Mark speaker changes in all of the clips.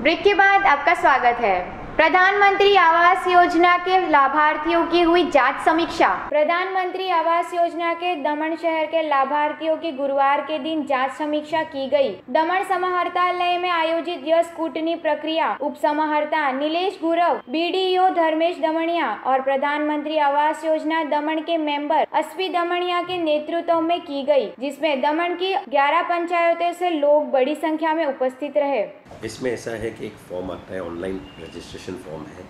Speaker 1: Break के बाद आपका स्वागत है। प्रधानमंत्री आवास योजना के लाभार्थियों की हुई जाँच समीक्षा प्रधानमंत्री आवास योजना के दमन शहर के लाभार्थियों की गुरुवार के दिन जाँच समीक्षा की गई। दमन समाहर्तालय में आयोजित यह स्कूटनी प्रक्रिया उप समाहर्ता नीलेश गुरव बीडीओ धर्मेश दमनिया और प्रधानमंत्री आवास योजना दमन के मेंबर अस्वी दमनिया के नेतृत्व में की गई, जिसमें दमन की 11 पंचायतों से लोग बड़ी संख्या में उपस्थित रहे
Speaker 2: इसमें ऐसा है कि एक फॉर्म आता है ऑनलाइन रजिस्ट्रेशन फॉर्म है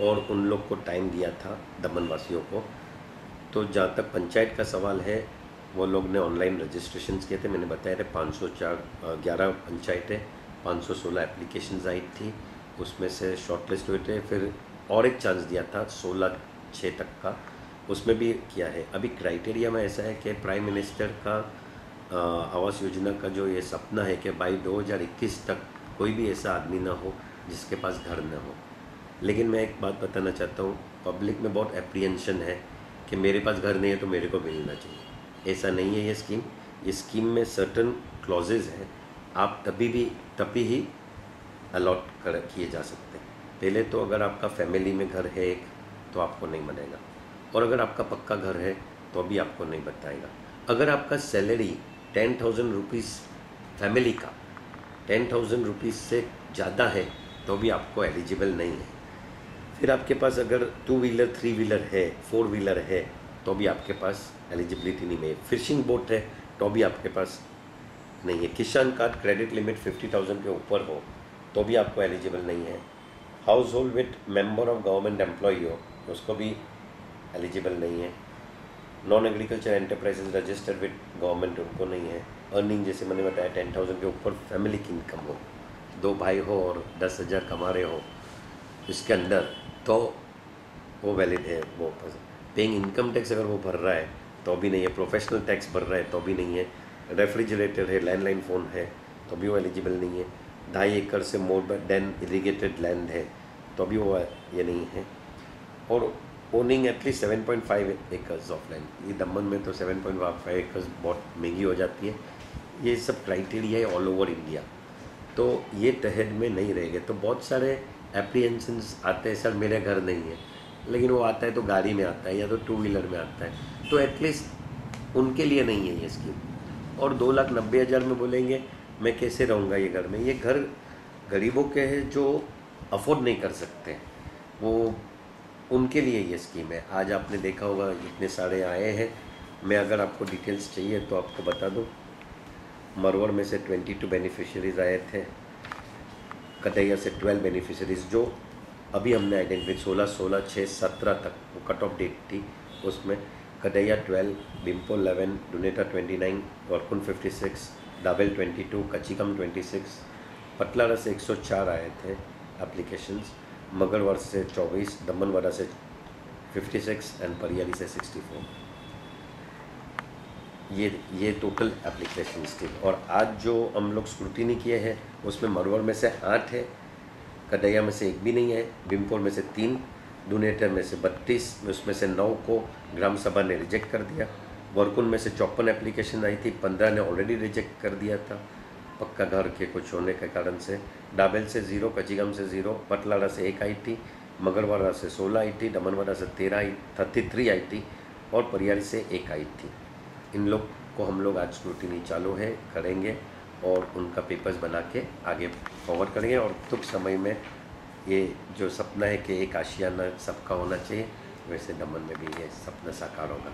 Speaker 2: और उन लोग को टाइम दिया था दमन वासियों को। तो जहाँ तक पंचायत का सवाल है, वो लोग ने ऑनलाइन रजिस्ट्रेशन किए थे। मैंने बताया था पाँच सौ चार ग्यारह पंचायतें, पाँच सौ सोलह एप्लीकेशन आई थी। उसमें से शॉर्ट लिस्ट हुए थे। फिर और एक चांस दिया था सोलह छः तक का। उसमें भी किया है। अभी क्राइटेरिया में ऐसा है कि प्राइम मिनिस्टर का आवास योजना का जो ये सपना है कि बाई 2021 तक कोई भी ऐसा आदमी ना हो जिसके पास घर ना हो। लेकिन मैं एक बात बताना चाहता हूँ पब्लिक में बहुत अप्रीहेंशन है कि मेरे पास घर नहीं है तो मेरे को मिलना चाहिए। ऐसा नहीं है ये स्कीम ये स्कीम में सर्टन क्लॉजेज हैं। आप तभी भी, तभी ही अलॉट कर, किए जा सकते हैं। पहले तो अगर आपका फैमिली में घर है एक तो आपको नहीं बनेगा और अगर आपका पक्का घर है तो भी आपको नहीं बताएगा। अगर आपका salary ten thousand rupees family का टेन थाउज़ेंड रुपीज़ से ज़्यादा है तो भी आपको एलिजिबल नहीं है। फिर आपके पास अगर टू व्हीलर थ्री व्हीलर है फोर व्हीलर है तो भी आपके पास एलिजिबिलिटी नहीं है। फिशिंग बोट है तो भी आपके पास नहीं है। किसान card credit limit fifty thousand के ऊपर हो तो भी आपको एलिजिबल नहीं है। House hold with member of government employ हो, उसको भी एलिजिबल नहीं है। Non agriculture enterprises registered with government उनको नहीं है। अर्निंग जैसे मैंने बताया टेन थाउज़ेंड के ऊपर फैमिली की इनकम हो। दो भाई हो और दस हज़ार कमा रहे हो, इसके अंदर तो वो वैलिड है, वो पेइंग इनकम टैक्स अगर वो भर रहा है तो भी नहीं है. प्रोफेशनल टैक्स भर रहा है तो भी नहीं है. रेफ्रिजरेटर है लैंडलाइन फ़ोन है तो भी वो एलिजिबल नहीं है. ढाई एकड़ से मोर देन इरीगेटेड लैंड है तो भी वो, ये नहीं है. और owning at least seven point five acres of land ये दमन में तो सेवन पॉइंट फाइव एकर्स बहुत महँगी हो जाती है. ये सब क्राइटेरिया है ऑल ओवर इंडिया तो ये तहत में नहीं रहेंगे. तो बहुत सारे एप्रीहेंशंस आते हैं, सर मेरे घर नहीं है। लेकिन वो आता है तो गाड़ी में आता है या तो टू व्हीलर में आता है। तो एटलीस्ट उनके लिए नहीं है ये स्कीम और दो लाख नब्बे हज़ार में बोलेंगे, मैं कैसे रहूँगा ये घर में? ये घर गरीबों के हैं जो अफोर्ड नहीं कर सकते। वो उनके लिए ये स्कीम है। आज आपने देखा होगा इतने सारे आए हैं। मैं अगर आपको डिटेल्स चाहिए तो आपको बता दूँ। मरवर में से 22 बेनिफिशरीज आए थे। कटैया से 12 बेनिफिशरीज जो अभी हमने आइडेंटिफाई सोलह सोलह छः सत्रह तक वो कट ऑफ़ डेट थी, उसमें कटैया 12 बिम्पो 11 डोनेटा ट्वेंटी नाइन 29 वर्कुन 56 डाबेल 22 कचिकम 26 पटलारा से 104 आए थे एप्लीकेशंस मगरवर से 24 दमनवाड़ा से 56 एंड परियाली से 64 ये ये टोटल एप्लीकेशन थी। और आज जो हम लोग स्क्रूटिनी किए हैं उसमें मरवर में से आठ है कदैया में से एक भी नहीं है बिमपुर में से तीन डोनेटर में से बत्तीस, उसमें से नौ को ग्राम सभा ने रिजेक्ट कर दिया। वर्कुन में से चौपन एप्लीकेशन आई थी, पंद्रह ने ऑलरेडी रिजेक्ट कर दिया था। पक्का घर के कुछ होने के कारण से डाबेल से ज़ीरो कचिगम से ज़ीरो पटलाड़ा से एक आई थी मगरवाड़ा से सोलह आई थी, दमनवाड़ा से तेरह आई थर्टी थ्री आई थी और परियारी से एक आई थी। इन लोग को हम लोग आज स्क्रूटिनी चालू है, करेंगे। और उनका पेपर्स बना के आगे फॉरवर्ड करेंगे। और तुक समय में ये जो सपना है कि एक आशियाना सबका होना चाहिए, वैसे दमन में भी ये सपना साकार होगा।